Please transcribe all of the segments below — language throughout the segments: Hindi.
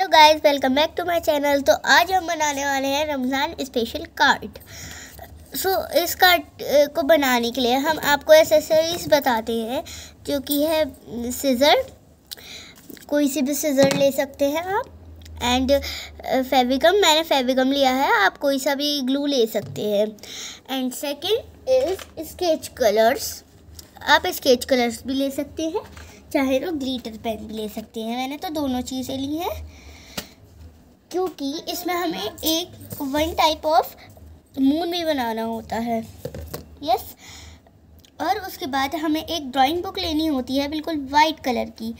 Hello guys welcome back to my channel तो आज हम बनाने वाले हैं Ramzan special card so so, इस कार्ड को बनाने के लिए हम आपको एसेसरीज बताते हैं जो कि है सीज़र कोई सी भी सीज़र ले सकते हैं आप. एंड फेविकम मैंने फेविकम लिया है आप कोई सा भी ग्लू ले सकते हैं. And second is sketch colours आप स्केच कलर्स भी ले सकते हैं चाहे तो ग्लीटर पेन भी ले सकते हैं. मैंने तो दोनों चीज़ें ली हैं. क्योंकि इसमें हमें एक वन टाइप ऑफ़ मून भी बनाना होता है। यस और उसके बाद हमें एक ड्राइंग बुक लेनी होती है बिल्कुल वाइट कलर की।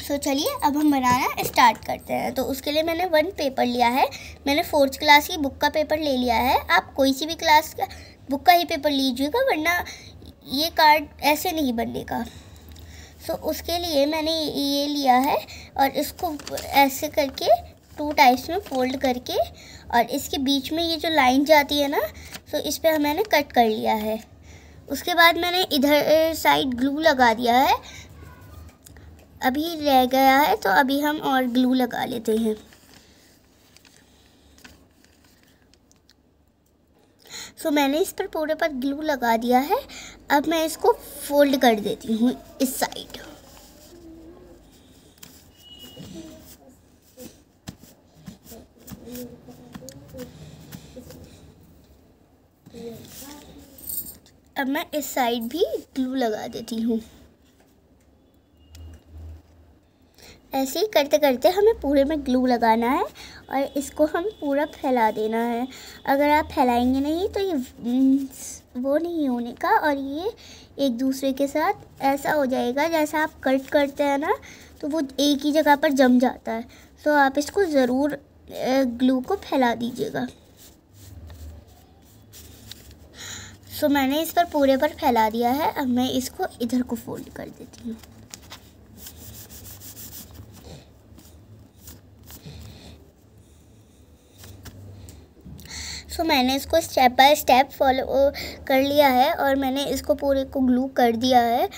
सो चलिए, अब हम बनाना स्टार्ट करते हैं। तो उसके लिए मैंने वन पेपर लिया है। मैंने फोर्थ क्लास की बुक का पेपर ले लिया है। आप कोई सी भी क्लास का बुक का ही पेपर लीजिएगा, वरना ये कार्ड ऐसे नहीं बनेगा सो so, उसके लिए मैंने ये लिया है और इसको ऐसे करके टू टाइप्स में फोल्ड करके और इसके बीच में ये जो लाइन जाती है ना तो इस पर मैंने कट कर लिया है। उसके बाद मैंने इधर साइड ग्लू लगा दिया है। अभी रह गया है तो अभी हम और ग्लू लगा लेते हैं। सो so, मैंने इस पर पूरे पर ग्लू लगा दिया है अब मैं इसको फोल्ड कर देती हूँ इस साइड। अब मैं इस साइड भी ग्लू लगा देती हूँ। ऐसे ही करते करते हमें पूरे में ग्लू लगाना है और इसको हम पूरा फैला देना है। अगर आप फैलाएँगे नहीं तो ये वो नहीं होने का और ये एक दूसरे के साथ ऐसा हो जाएगा जैसा आप कट करते हैं ना तो वो एक ही जगह पर जम जाता है। तो आप इसको ज़रूर ग्लू को फैला दीजिएगा। सो मैंने इस पर पूरे पर फैला दिया है, अब मैं इसको इधर को फोल्ड कर देती हूँ। सो so, मैंने इसको स्टेप बाय स्टेप फॉलो कर लिया है और मैंने इसको पूरे को ग्लू कर दिया है।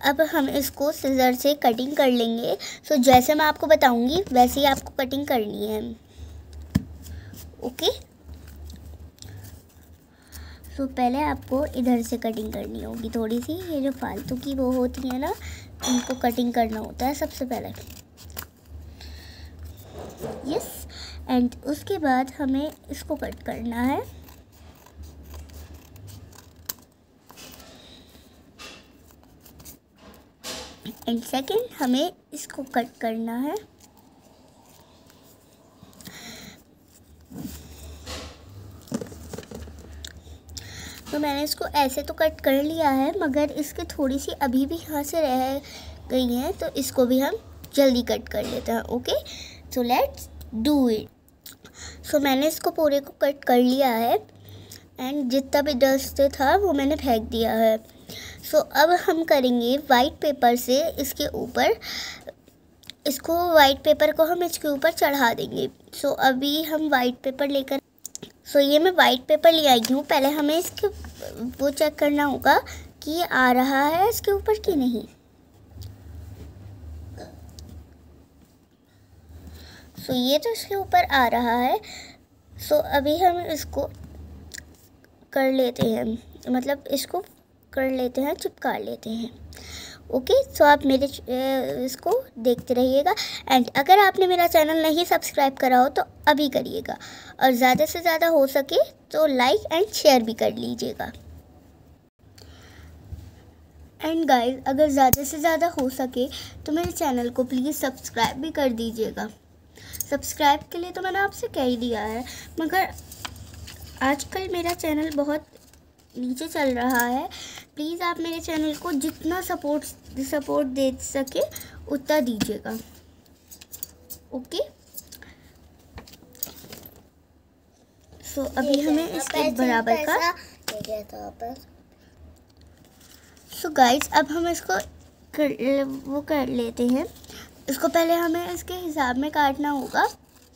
अब हम इसको सीज़र से कटिंग कर लेंगे। सो so, जैसे मैं आपको बताऊँगी वैसे ही आपको कटिंग करनी है। ओके सो so, पहले आपको इधर से कटिंग करनी होगी थोड़ी सी। ये जो फालतू की वो होती है ना इनको कटिंग करना होता है सबसे पहले। यस एंड उसके बाद हमें इसको कट करना है। एंड सेकेंड हमें इसको कट करना है। तो मैंने इसको ऐसे तो कट कर लिया है, मगर इसके थोड़ी सी अभी भी यहाँ से रह गई हैं तो इसको भी हम जल्दी कट कर लेते हैं okay so let's do it so so, मैंने इसको पूरे को कट कर लिया है। एंड जितना भी डस्ट था वो मैंने फेंक दिया है। सो so, अब हम करेंगे वाइट पेपर से इसके ऊपर। इसको वाइट पेपर को हम इसके ऊपर चढ़ा देंगे। सो so, अभी हम वाइट पेपर लेकर सो so, ये मैं वाइट पेपर ले आई हूँ। पहले हमें इसके वो चेक करना होगा कि आ रहा है इसके ऊपर कि नहीं। सो ये तो इसके ऊपर आ रहा है सो अभी हम इसको कर लेते हैं। मतलब इसको कर लेते हैं, चिपका लेते हैं। ओके सो आप मेरे इसको देखते रहिएगा। एंड अगर आपने मेरा चैनल नहीं सब्सक्राइब करा हो तो अभी करिएगा। और ज़्यादा से ज़्यादा हो सके तो लाइक एंड शेयर भी कर लीजिएगा। एंड गाइस अगर ज़्यादा से ज़्यादा हो सके तो मेरे चैनल को प्लीज़ सब्सक्राइब भी कर दीजिएगा। सब्सक्राइब के लिए तो मैंने आपसे कह ही दिया है मगर आजकल मेरा चैनल बहुत नीचे चल रहा है। प्लीज़ आप मेरे चैनल को जितना सपोर्ट सपोर्ट दे सके उतना दीजिएगा। ओके? सो अभी हमें इसके बराबर का सो so गाइस अब हम इसको कर, वो कर लेते हैं। इसको पहले हमें इसके हिसाब में काटना होगा।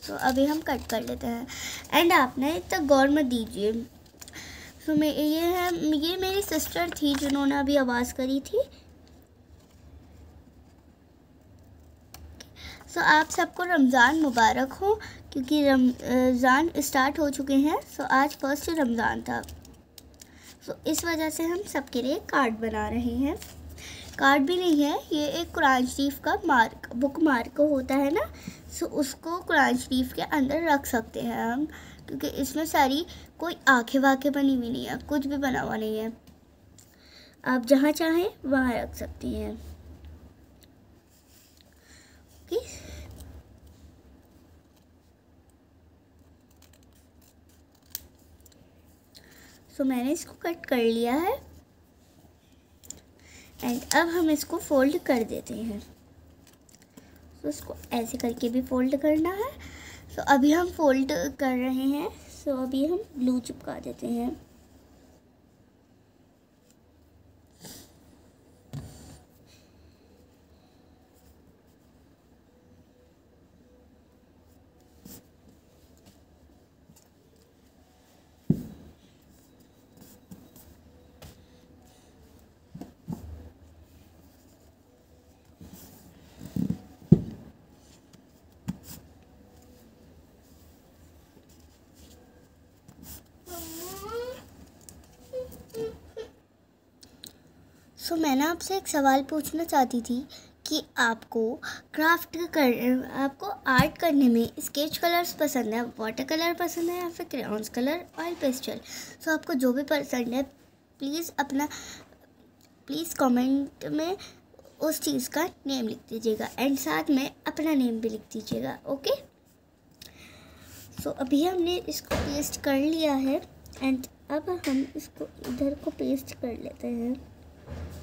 तो अभी हम कट कर लेते हैं। एंड आपने तक गौर मत दीजिए। तो मैं ये है ये मेरी सिस्टर थी जिन्होंने अभी आवाज़ करी थी। सो so, आप सबको रमज़ान मुबारक हो क्योंकि रमज़ान स्टार्ट हो चुके हैं। सो so, आज फ़र्स्ट रमज़ान था। सो so, इस वजह से हम सबके लिए कार्ड बना रहे हैं। कार्ड भी नहीं है। ये एक कुरान शरीफ का मार्क बुक मार्क होता है ना? सो उसको कुरान शरीफ के अंदर रख सकते हैं हम, क्योंकि इसमें सारी कोई आँखें वाखें बनी हुई नहीं है, कुछ भी बना हुआ नहीं है। आप जहाँ चाहें, वहाँ रख सकती हैं। ओके सो मैंने इसको कट कर लिया है। एंड अब हम इसको फोल्ड कर देते हैं। तो इसको ऐसे करके भी फोल्ड करना है। तो अभी हम फोल्ड कर रहे हैं। सो अभी हम ब्लू चिपका देते हैं। सो मैंने आपसे एक सवाल पूछना चाहती थी कि आपको क्राफ्ट कर, आपको आर्ट करने में स्केच कलर्स पसंद है, वाटर कलर पसंद है या फिर crayons colour, oil pastel? So आपको जो भी पसंद है प्लीज़ अपना प्लीज़ कमेंट में उस चीज़ का नेम लिख दीजिएगा एंड साथ में अपना नेम भी लिख दीजिएगा ओके सो अभी हमने इसको पेस्ट कर लिया है एंड अब हम इसको इधर को पेस्ट कर लेते हैं। Thank you.